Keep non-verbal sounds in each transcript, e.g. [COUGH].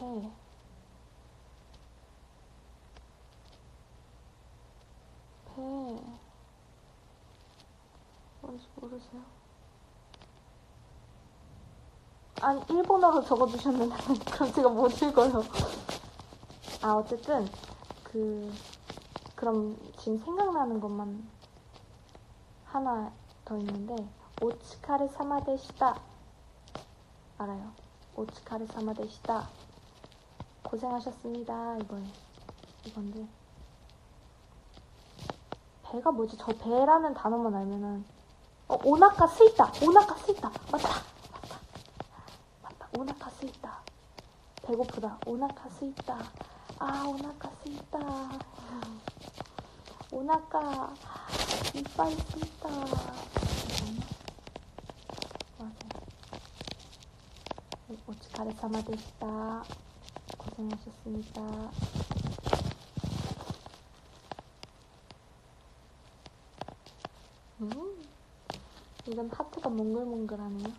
배. 배. 뭔지 모르세요? 아니, 일본어로 적어주셨는데, [LAUGHS] 그럼 제가 못 읽어요. 아, 어쨌든, 그, 그럼 지금 생각나는 것만 하나 더 있는데, 오츠카레 사마데시다. 알아요. 오츠카레 사마데시다. 고생하셨습니다. 이거예요. 이건데. 배가 뭐지? 저 배라는 단어만 알면은, 어, 오나카 스있다! 오나카 스있다! 맞다! 맞다! 맞다! 오나카 스있다! 배고프다. 오나카 스있다. 아, 오나카 스있다. 오나카 이빨 스있다. 맞아요. 네, 오츠카레 사마 되시다. 고생하셨습니다. 음, 이건 하트가 몽글몽글하네요.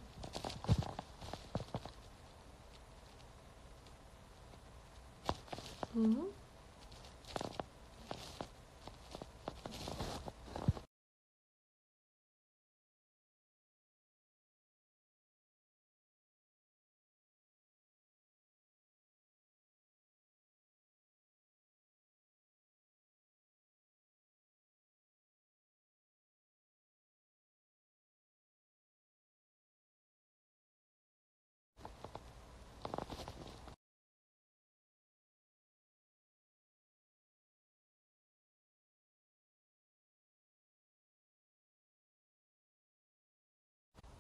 음?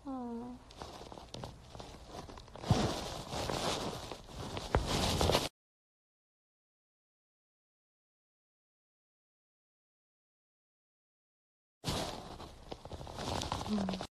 음. 음.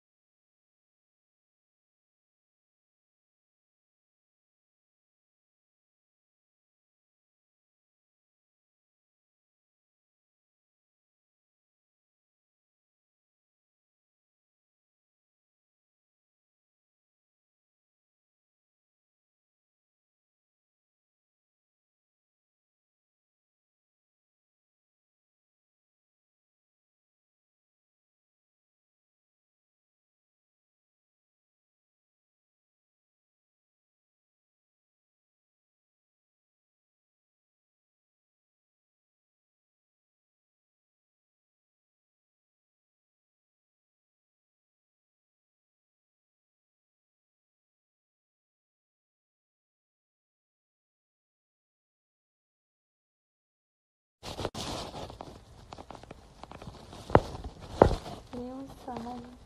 내용사는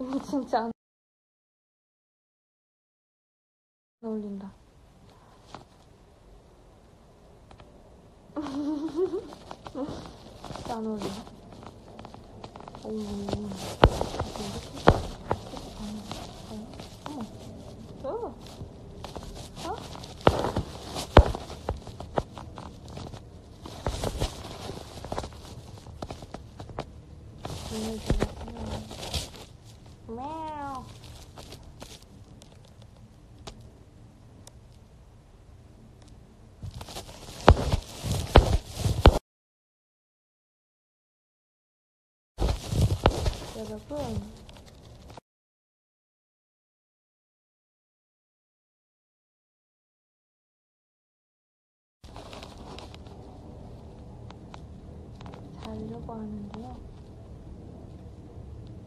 이거 진짜 안 어울린다. 진짜 안 어울린다. 오, 이렇게, 이렇게, 어머, 어머, 어? 여러분, 자려고 하는데요.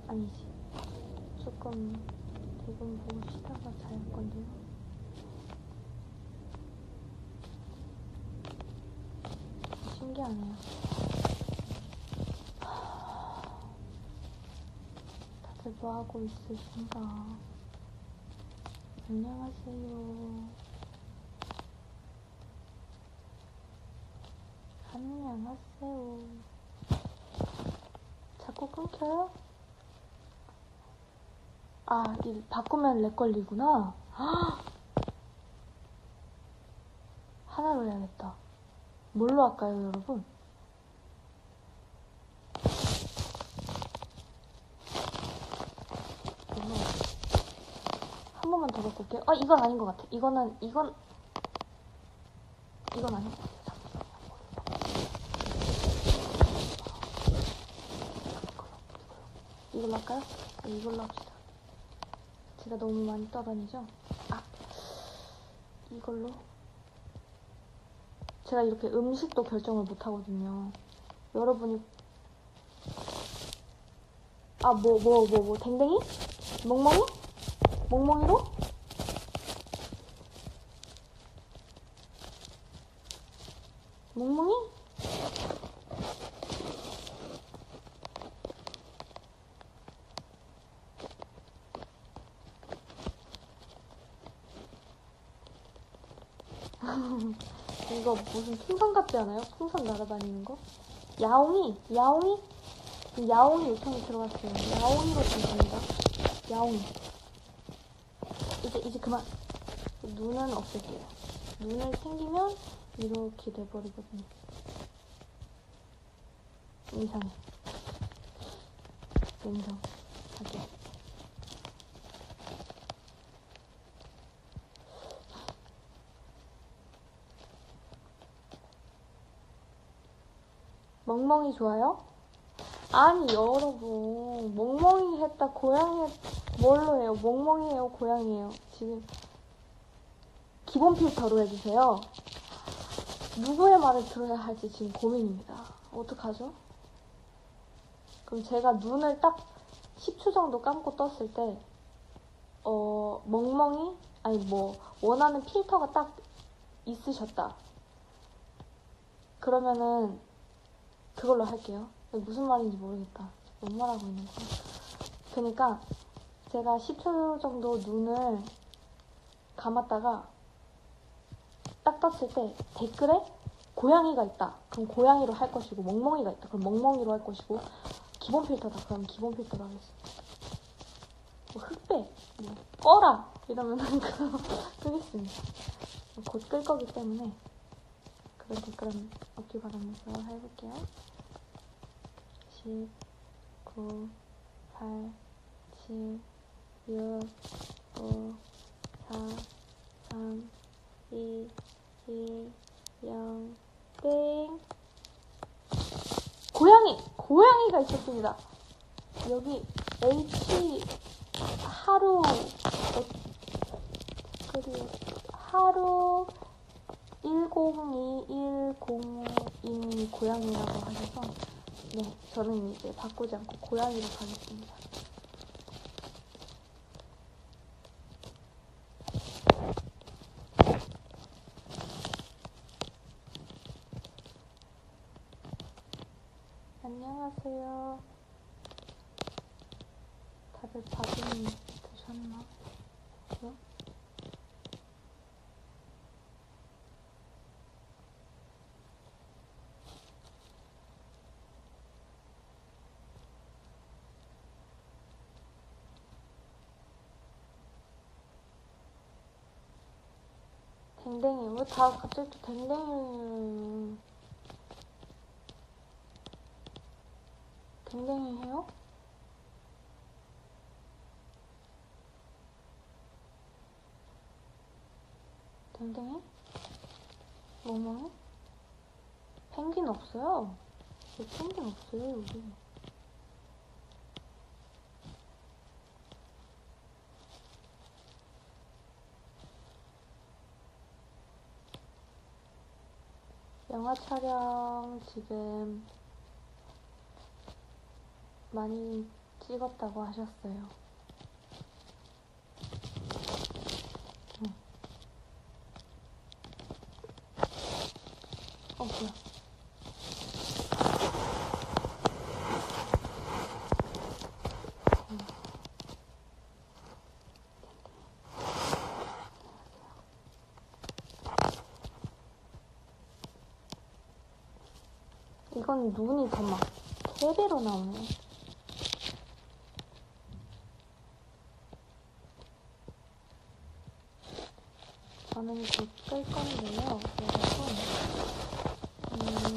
아니지. 조금 대본 보고 쉬다가 잘 건데요. 신기하네요. 다들 뭐 하고 있으신가? 안녕하세요. 안녕하세요. 자꾸 끊겨요? 아, 이 바꾸면 렉 걸리구나. 하나로 해야겠다. 뭘로 할까요, 여러분? 한 번만 번만 더 바꿀게요. 아, 이건 아닌 것 같아. 이거는, 이건, 이건 아닌 것 같아. 이걸로 할까요? 네, 이걸로 합시다. 제가 너무 많이 떠다니죠? 아, 이걸로. 제가 이렇게 음식도 결정을 못 하거든요. 여러분이 아, 뭐, 뭐, 뭐, 뭐, 댕댕이? 멍멍이? 멍멍이로? 멍멍이? 이거 무슨 풍선 같지 않아요? 풍선 날아다니는 거? 야옹이? 야옹이? 야옹이 요청이 들어갔어요. 야옹이로 주십니다. 야옹이. 이제, 이제 그만. 눈은 없앨게요. 눈을 챙기면 이렇게 돼버리거든요. 이상해. 냉정. 하게. 멍멍이 좋아요? 아니 여러분 멍멍이 했다 고양이 했... 뭘로 해요? 멍멍이에요 고양이에요 지금 기본 필터로 해주세요 누구의 말을 들어야 할지 지금 고민입니다 어떡하죠? 그럼 제가 눈을 딱 10초 정도 감고 떴을 때 어, 멍멍이 아니 뭐 원하는 필터가 딱 있으셨다 그러면은 그걸로 할게요 무슨 말인지 모르겠다. 뭔 말하고 있는 거야? 그러니까 제가 10초 정도 눈을 감았다가 딱 떴을 때 댓글에 고양이가 있다. 그럼 고양이로 할 것이고 멍멍이가 있다. 그럼 멍멍이로 할 것이고 기본 필터다. 그럼 기본 필터로 하겠습니다. 뭐 흑배, 뭐 꺼라 이러면은 [LAUGHS] 끄겠습니다. 곧 끌 거기 때문에 그런 댓글은 없기 바라면서 해볼게요. 10, 9, 8, 7, 6, 5, 4, 3, 2, 1, 0, 땡. 고양이! 고양이가 있었습니다. 여기 H 하루 그리고 하루 10210인 고양이라고 하셔서 네, 저는 이제 바꾸지 않고 고양이로 가겠습니다. 안녕하세요. 다들 밥은 드셨나? 요 댕댕이 왜 다 갑자기 또 댕댕이 댕댕이 해요? 댕댕이? 뭐뭐? 펭귄 없어요. 왜 펭귄 없어요 여기? 영화 촬영 지금 많이 찍었다고 하셨어요. 응. 어, 뭐야. 이건 눈이 더 막 세 배로 나오네. 저는 곧 끌 건데요. 여러분. 음,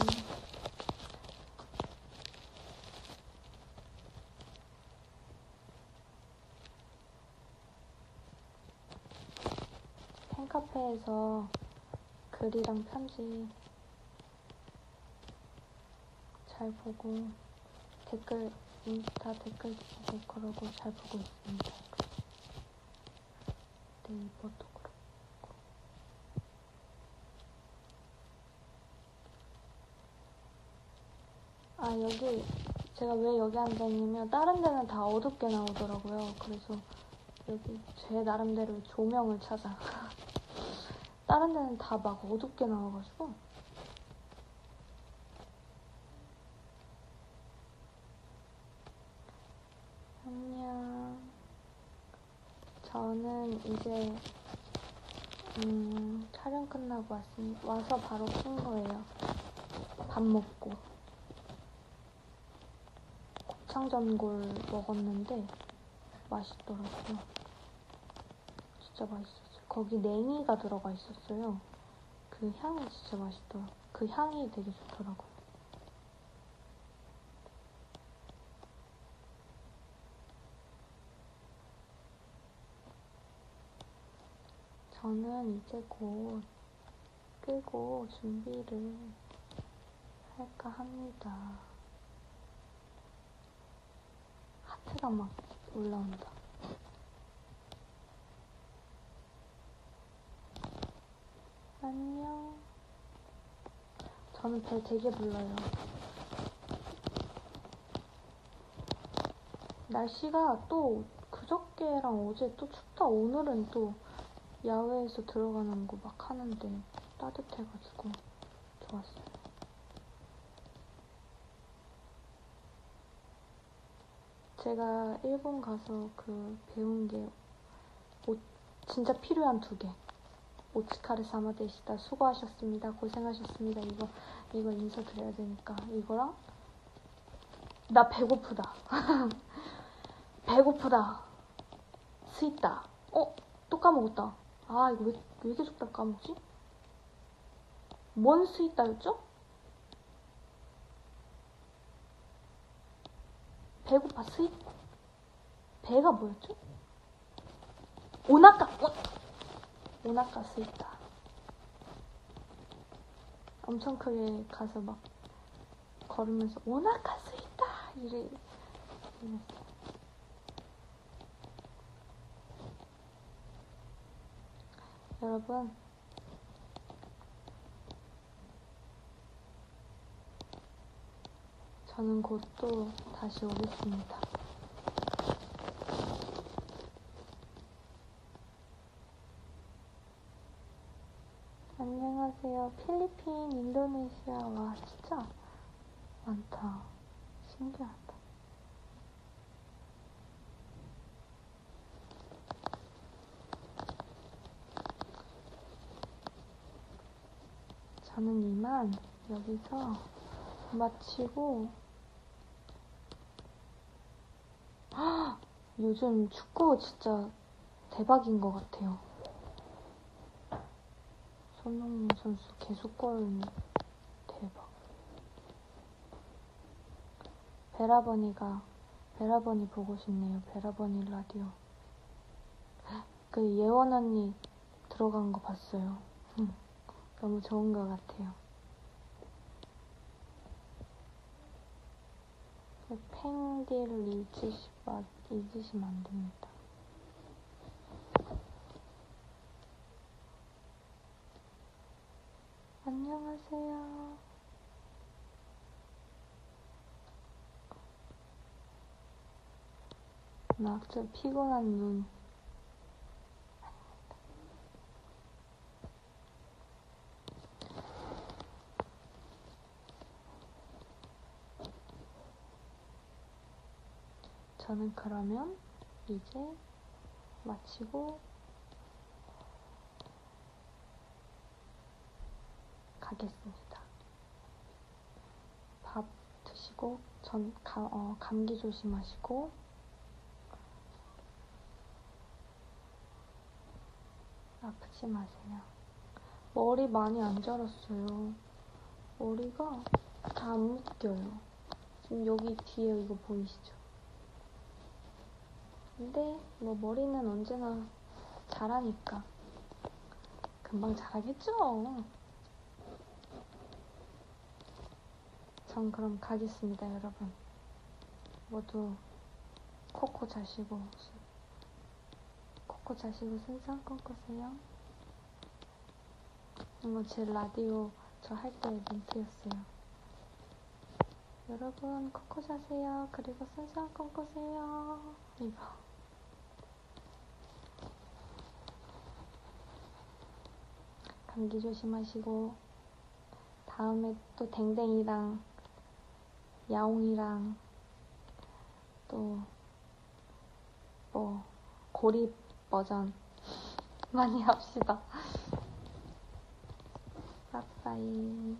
팬카페에서 글이랑 편지 잘 보고 댓글 인스타 댓글 보고 그러고 잘 보고 있습니다. 네이버도 그렇고 아 여기 제가 왜 여기 앉았냐면 다른 데는 다 어둡게 나오더라고요. 그래서 여기 제 나름대로 조명을 찾아 [LAUGHS] 다른 데는 다 막 어둡게 나와가지고 안녕. 저는 이제 음, 촬영 끝나고 왔으니 와서 바로 킨 거예요. 밥 먹고 곱창전골 먹었는데 맛있더라고요. 진짜 맛있었어요. 거기 냉이가 들어가 있었어요. 그 향이 진짜 맛있더라고요. 그 향이 되게 좋더라고요. 저는 이제 곧 끄고 준비를 할까 합니다. 하트가 막 올라온다. 안녕. 저는 배 되게 불러요. 날씨가 또 그저께랑 어제 또 춥다. 오늘은 또 야외에서 들어가는 거 막 하는데 따뜻해가지고 좋았어요. 제가 일본 가서 그 배운 게 옷, 진짜 필요한 두 개. 오츠카르 사마데시다. 수고하셨습니다. 고생하셨습니다. 이거, 이거 인사 드려야 되니까. 이거랑, 나 배고프다. [LAUGHS] 배고프다. 스있다. 어? 또 까먹었다. 아, 이거 왜, 왜 계속 다 까먹지? 뭔 空いた였죠? 배고파 스윗 배가 뭐였죠? お腹 어? お腹空いた 엄청 크게 가서 막 걸으면서 お腹空いた 이래 이랬어 여러분 저는 곧 또 다시 오겠습니다. 안녕하세요. 필리핀, 인도네시아. 와, 진짜 많다. 신기하다. 저는 이만 여기서 마치고 요즘 축구 진짜 대박인 것 같아요. 손흥민 선수 개수골 대박. 베라버니가 베라버니 보고 싶네요. 베라버니 라디오. 그 예원 언니 들어간 거 봤어요. 너무 좋은 것 같아요. 팽디를 잊으시, 잊으시면 안 됩니다. 안녕하세요. 나저 피곤한 눈. 저는 그러면 이제 마치고 가겠습니다. 밥 드시고 전 가, 어, 감기 조심하시고 아프지 마세요. 머리 많이 안 자랐어요. 머리가 다 안 묶여요. 지금 여기 뒤에 이거 보이시죠? 근데 뭐 머리는 언제나 자라니까 금방 잘하겠죠. 전 그럼 가겠습니다, 여러분. 모두 코코 자시고 코코 자시고 순수한 꿈 꾸세요. 이거 제 라디오 저 할때 멘트였어요. 여러분 코코 자세요. 그리고 순수한 꿈 꾸세요. 이거. 감기 조심하시고 다음에 또 댕댕이랑 야옹이랑 또 뭐 고립 버전 [LAUGHS] 많이 합시다. 빠빠이.